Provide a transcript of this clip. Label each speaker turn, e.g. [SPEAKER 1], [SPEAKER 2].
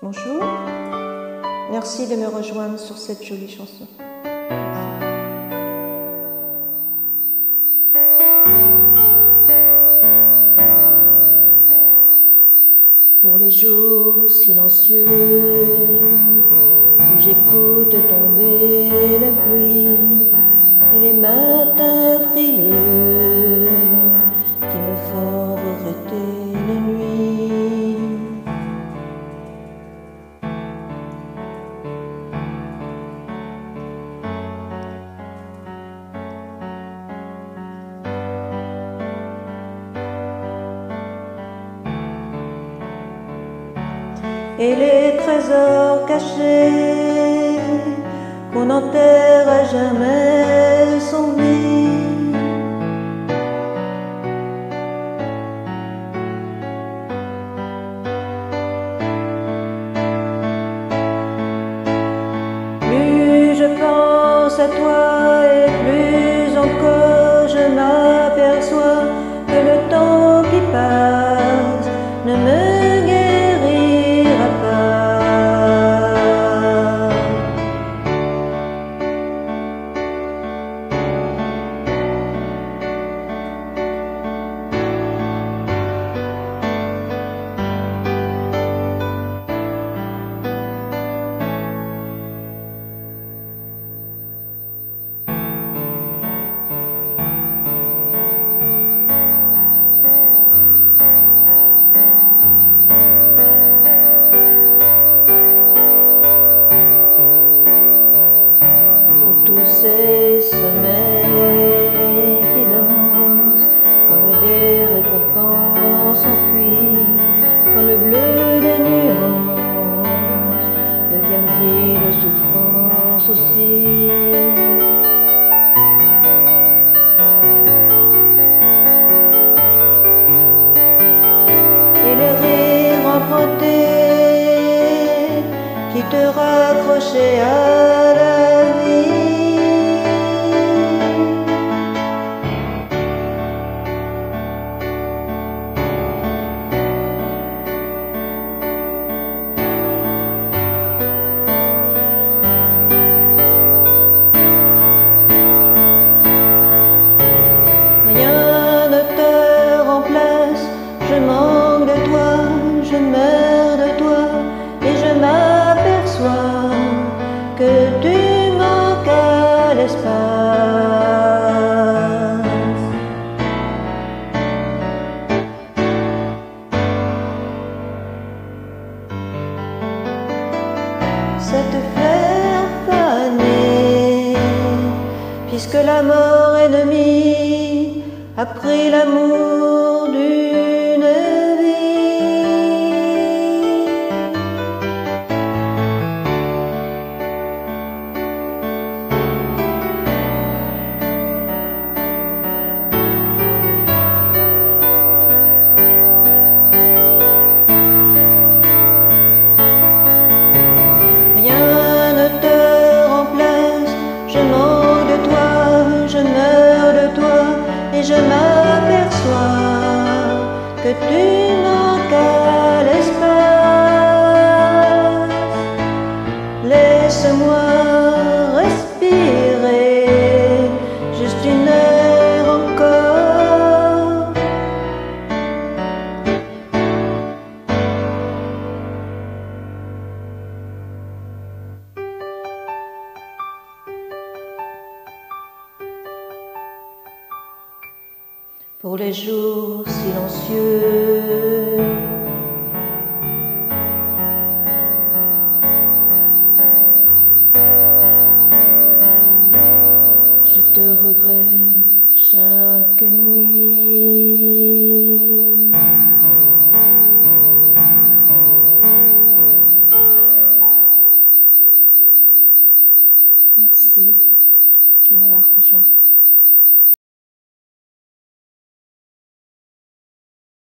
[SPEAKER 1] Bonjour, merci de me rejoindre sur cette jolie chanson. Pour les jours silencieux où j'écoute tomber la pluie et les matins frileux qui me font Et les trésors cachés qu'on n'enterre à jamais sans vie. Plus je pense à toi ces sommeils qui dansent comme des récompenses enfuies quand le bleu des nuances devient gris de souffrance aussi. Et les rires empruntés qui te raccrochaient à la meurs de toi et je m'aperçois que tu manques à l'espace. Cette fleur fanée, puisque la mort ennemie a pris l'amour je m'aperçois que tu manques pour les jours silencieux. Je te regrette chaque nuit. Merci de m'avoir rejoint.